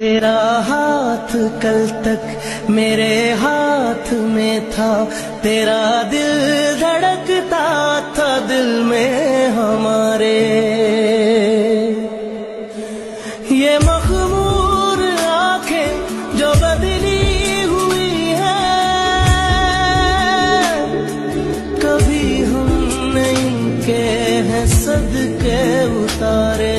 तेरा हाथ कल तक मेरे हाथ में था। तेरा दिल धड़कता था दिल में हमारे। ये मखमूर आँखें जो बदली हुई है, कभी हम नहीं के हैं सद के उतारे।